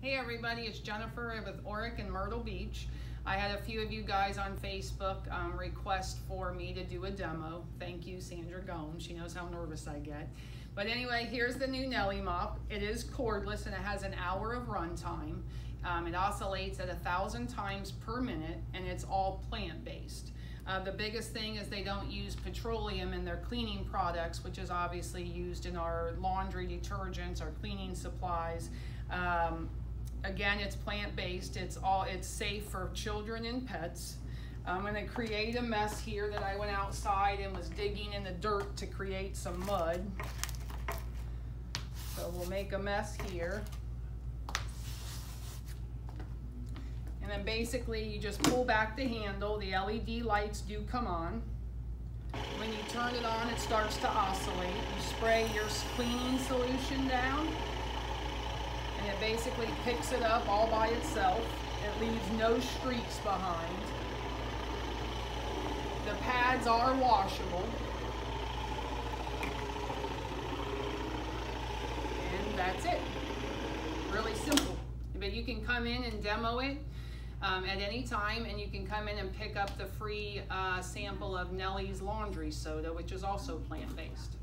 Hey everybody, it's Jennifer with Oreck and Myrtle Beach. I had a few of you guys on Facebook um, request for me to do a demo. Thank you, Sandra Gomes. She knows how nervous I get. But anyway, here's the new Nellie mop. It is cordless and it has an hour of runtime. Um, it oscillates at a thousand times per minute and it's all plant-based. Uh, the biggest thing is they don't use petroleum in their cleaning products, which is obviously used in our laundry detergents, our cleaning supplies. Um, again, it's plant-based. It's all it's safe for children and pets. I'm gonna create a mess here that I went outside and was digging in the dirt to create some mud. So we'll make a mess here. And then basically you just pull back the handle. The LED lights do come on. When you turn it on, it starts to oscillate. You spray your cleaning solution down basically picks it up all by itself. It leaves no streaks behind. The pads are washable. And that's it. Really simple. But you can come in and demo it um, at any time and you can come in and pick up the free uh, sample of Nellie's laundry soda, which is also plant-based.